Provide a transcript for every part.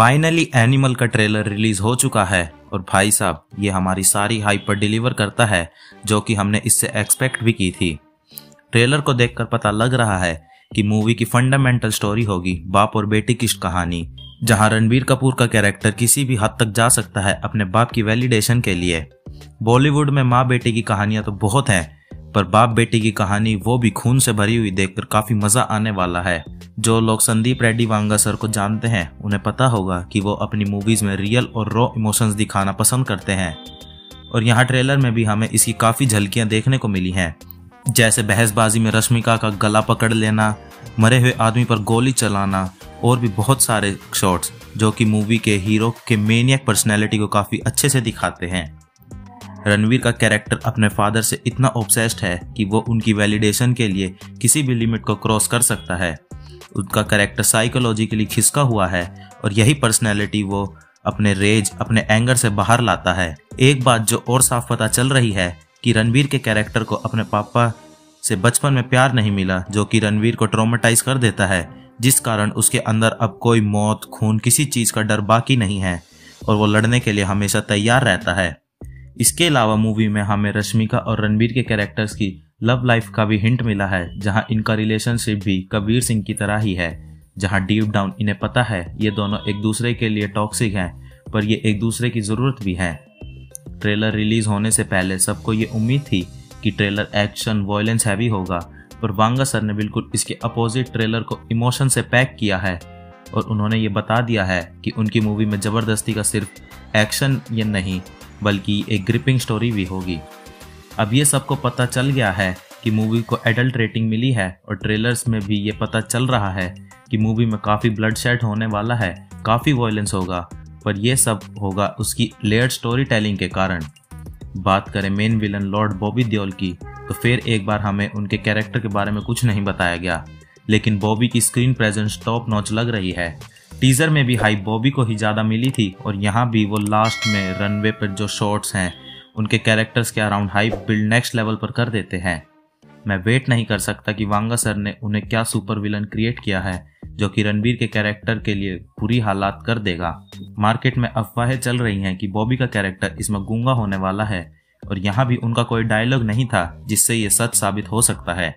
Finally animal का trailer release हो चुका है और भाई साहब, ये हमारी सारी हाइप पर डिलीवर करता है, जो कि हमने इससे एक्सपेक्ट भी की थी। ट्रेलर को देखकर पता लग रहा है कि मूवी की फंडामेंटल स्टोरी होगी, बाप और बेटी की कहानी, जहाँ रणबीर कपूर का कैरेक्टर किसी भी हद तक जा सकता है अपने बाप की वैलिडेशन के लिए। बॉलीवुड में माँ बेटी की कहानियाँ तो बहुत हैं, पर बाप बेटी की कहानी वो भी खून से भरी हुई देखकर काफ़ी मज़ा आने वाला है। जो लोग संदीप रेड्डी वांगा सर को जानते हैं, उन्हें पता होगा कि वो अपनी मूवीज़ में रियल और रॉ इमोशंस दिखाना पसंद करते हैं। और यहाँ ट्रेलर में भी हमें इसकी काफ़ी झलकियाँ देखने को मिली हैं। जैसे बहसबाजी में रश्मिका का गला पकड़ लेना, मरे हुए आदमी पर गोली चलाना, और भी बहुत सारे शॉट्स जो कि मूवी के हीरो के मेनियक पर्सनैलिटी को काफ़ी अच्छे से दिखाते हैं। रणवीर का कैरेक्टर अपने फादर से इतना ऑब्सेस्ड है कि वो उनकी वैलिडेशन के लिए किसी भी लिमिट को क्रॉस कर सकता है। उनका कैरेक्टर साइकोलॉजिकली खिसका हुआ है और यही पर्सनैलिटी वो अपने रेज अपने एंगर से बाहर लाता है। एक बात जो और साफ़ पता चल रही है कि रणवीर के कैरेक्टर को अपने पापा से बचपन में प्यार नहीं मिला, जो कि रणवीर को ट्रोमेटाइज कर देता है, जिस कारण उसके अंदर अब कोई मौत, खून, किसी चीज़ का डर बाकी नहीं है और वो लड़ने के लिए हमेशा तैयार रहता है। इसके अलावा मूवी में हमें रश्मिका और रणबीर के कैरेक्टर्स की लव लाइफ का भी हिंट मिला है, जहाँ इनका रिलेशनशिप भी कबीर सिंह की तरह ही है, जहाँ डीप डाउन इन्हें पता है ये दोनों एक दूसरे के लिए टॉक्सिक हैं, पर ये एक दूसरे की ज़रूरत भी है। ट्रेलर रिलीज़ होने से पहले सबको ये उम्मीद थी कि ट्रेलर एक्शन वॉयलेंस हैवी होगा, पर वांगा सर ने बिल्कुल इसके अपोजिट ट्रेलर को इमोशन से पैक किया है, और उन्होंने ये बता दिया है कि उनकी मूवी में ज़बरदस्ती का सिर्फ़ एक्शन या नहीं, बल्कि एक ग्रिपिंग स्टोरी भी होगी। अब ये सबको पता चल गया है कि मूवी को एडल्ट रेटिंग मिली है और ट्रेलर्स में भी ये पता चल रहा है कि मूवी में काफ़ी ब्लड शेड होने वाला है, काफ़ी वॉयलेंस होगा, पर यह सब होगा उसकी लेयर्ड स्टोरी टेलिंग के कारण। बात करें main villain lord Bobby Deol की तो फिर एक बार हमें उनके कैरेक्टर के बारे में कुछ नहीं बताया गया। लेकिन बॉबी की स्क्रीन प्रेजेंस टॉप नॉच लग रही है। टीजर में भी हाइप बॉबी को ही ज़्यादा मिली थी और यहाँ भी वो लास्ट में रनवे पर जो शॉट्स हैं उनके कैरेक्टर्स के around hype build next level पर कर देते हैं। मैं वेट नहीं कर सकता कि वांगा सर ने उन्हें क्या सुपर विलन क्रिएट किया है, जो कि रणबीर के कैरेक्टर के लिए बुरी हालात कर देगा। मार्केट में अफवाहें चल रही हैं कि बॉबी का कैरेक्टर इसमें गूँगा होने वाला है, और यहाँ भी उनका कोई डायलॉग नहीं था, जिससे ये सच साबित हो सकता है।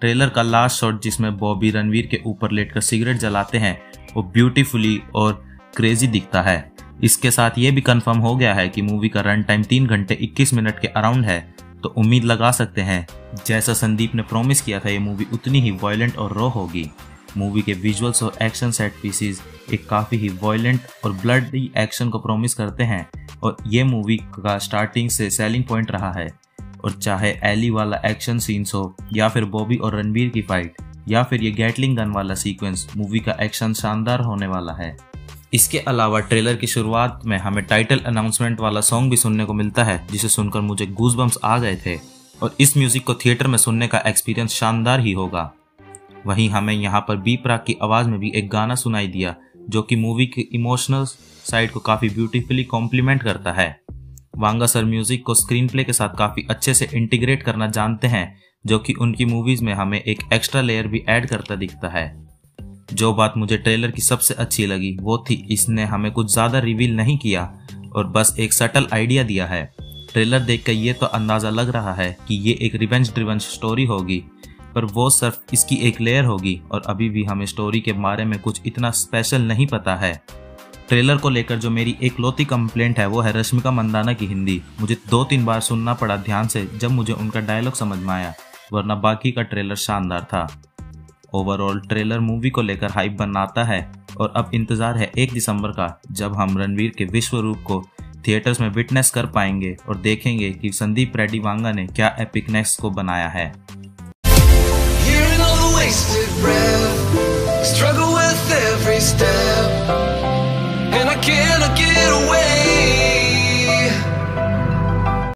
ट्रेलर का लास्ट शॉट जिसमें बॉबी रणवीर के ऊपर लेटकर सिगरेट जलाते हैं, वो ब्यूटीफुली और क्रेजी दिखता है। इसके साथ ये भी कंफर्म हो गया है कि मूवी का रन टाइम तीन घंटे इक्कीस मिनट के अराउंड है। तो उम्मीद लगा सकते हैं, जैसा संदीप ने प्रॉमिस किया था, ये मूवी उतनी ही वॉयलेंट और रो होगी। मूवी के विजुअल्स और एक्शन सेट पीसीज एक काफ़ी ही वॉयलेंट और ब्लडी एक्शन को प्रॉमिस करते हैं। और ये मूवी का स्टार्टिंग से सेलिंग पॉइंट रहा है। और चाहे एली वाला एक्शन सीन्स हो, या फिर बॉबी और रणबीर की फाइट या फिर ये गैटलिंग गन वाला सीक्वेंस मूवी का एक्शन शानदार होने वाला है। इसके अलावा ट्रेलर की शुरुआत में हमें टाइटल अनाउंसमेंट वाला सॉन्ग भी सुनने को मिलता है, जिसे सुनकर मुझे गूज आ गए थे। और इस म्यूज़िक को थिएटर में सुनने का एक्सपीरियंस शानदार ही होगा। वहीं हमें यहाँ पर बी प्राक की आवाज़ में भी एक गाना सुनाई दिया, जो कि मूवी के इमोशनल साइड को काफ़ी ब्यूटीफुली कॉम्प्लीमेंट करता है। वांगा सर म्यूज़िक को स्क्रीन प्ले के साथ काफ़ी अच्छे से इंटीग्रेट करना जानते हैं, जो कि उनकी मूवीज़ में हमें एक एक्स्ट्रा लेयर भी ऐड करता दिखता है। जो बात मुझे ट्रेलर की सबसे अच्छी लगी, वो थी इसने हमें कुछ ज़्यादा रिवील नहीं किया और बस एक सटल आइडिया दिया है। ट्रेलर देख कर ये तो अंदाज़ा लग रहा है कि ये एक रिवेंज ड्रिवन स्टोरी होगी, पर वो सिर्फ़ इसकी एक लेयर होगी और अभी भी हमें स्टोरी के बारे में कुछ इतना स्पेशल नहीं पता है। ट्रेलर को लेकर जो मेरी एक लौती कंप्लेंट है, वो है रश्मिका मंदाना की हिंदी। मुझे दो तीन बार सुनना पड़ा ध्यान से जब मुझे उनका डायलॉग समझ में आया, वरना बाकी का ट्रेलर शानदार था। ओवरऑल ट्रेलर मूवी को लेकर हाइप बनाता है और अब इंतज़ार है एक दिसंबर का, जब हम रणवीर के विश्व रूप को थिएटर्स में विटनेस कर पाएँगे और देखेंगे कि संदीप रेड्डी वांगा ने क्या एपिकनेस को बनाया है। Struggle with every step.